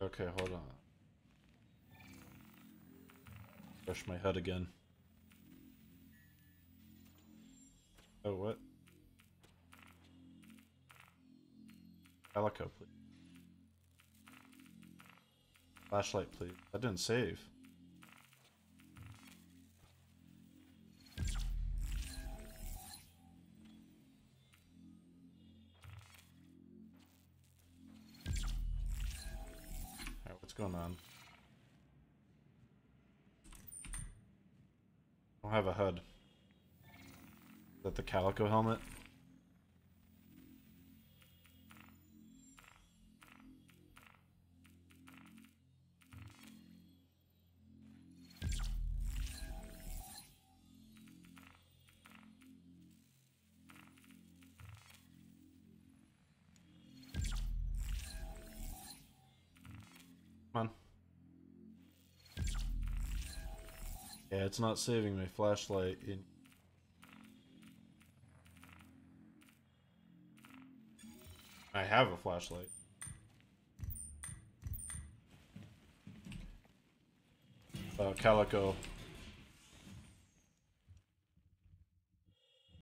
Okay, hold on. Brush my head again. Oh, what? Calico, please. Flashlight, please. That didn't save. Going on? I don't have a HUD. Is that the calico helmet? Come on. Yeah, it's not saving my flashlight in I have a flashlight. Uh, Calico